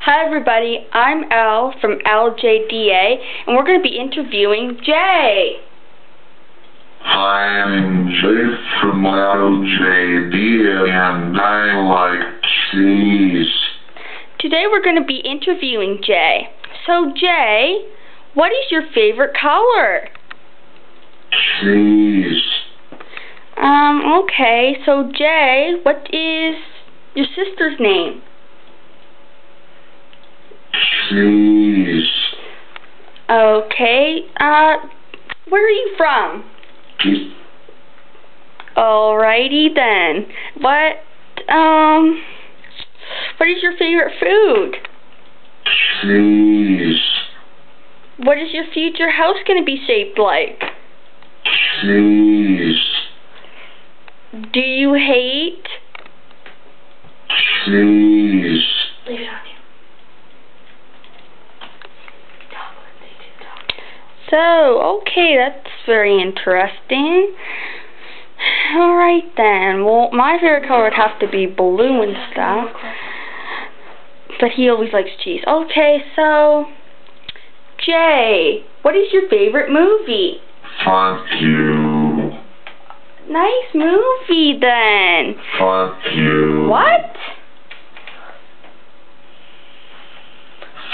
Hi everybody, I'm Al from LJDA, and we're going to be interviewing Jay. Hi, I'm Jay from LJDA, and I like cheese. Today we're going to be interviewing Jay. So Jay, what is your favorite color? Cheese. Um, okay, so Jay, what is your sister's name? Cheese. Okay, uh, where are you from? Alrighty then. What, um, what is your favorite food? Cheese. What is your future house going to be shaped like? Cheese. Do you hate? Cheese. Leave it on you. So, okay, that's very interesting. Alright then. Well, my favorite color would have to be blue and stuff. But he always likes cheese. Okay, so, Jay, what is your favorite movie? Fuck you. Nice movie then. Fuck you. What?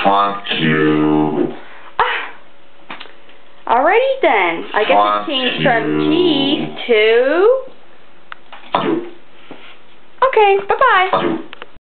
Fuck you. Alrighty then. I guess it changed from cheese to... Okay, bye-bye.